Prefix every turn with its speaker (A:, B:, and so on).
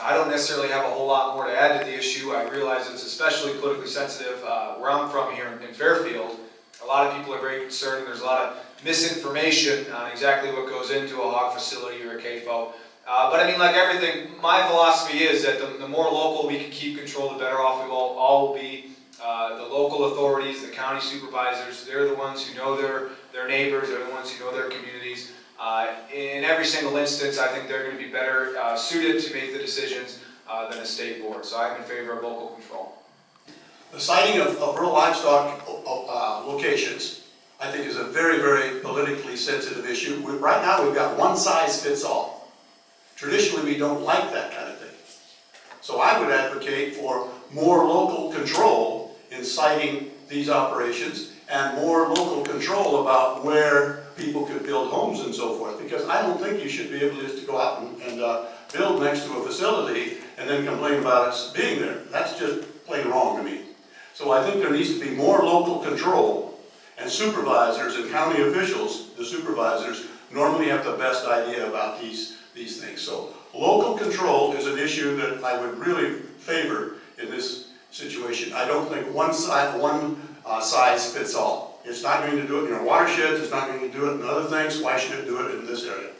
A: I don't necessarily have a whole lot more to add to the issue. I realize it's especially politically sensitive uh, where I'm from here in Fairfield. A lot of people are very concerned, there's a lot of misinformation on exactly what goes into a hog facility or a CAFO. Uh, But I mean, like everything, my philosophy is that the the more local we can keep control, the better off we all all will be. Uh, The local authorities, the county supervisors, they're the ones who know their their neighbors, they're the ones who know their communities. Uh, every single instance, I think they're going to be better uh, suited to make the decisions uh, than a state board. So I'm in favor of local control.
B: The siting of, of rural livestock, uh, locations, I think is a very, very politically sensitive issue. We, right now, we've got one size fits all. Traditionally, we don't like that kind of thing. So I would advocate for more local control in siting these operations and more local control about where people could build homes and so forth. Because I don't think you should be able just to go out and, and, uh, build next to a facility and then complain about it being there. That's just plain wrong to me. So I think there needs to be more local control, and supervisors and county officials, the supervisors, normally have the best idea about these, these things. So local control is an issue that I would really favor in this situation. I don't think one one uh, size fits all. It's not going to do it in our watersheds, it's not going to do it in other things, why should it do it in this area?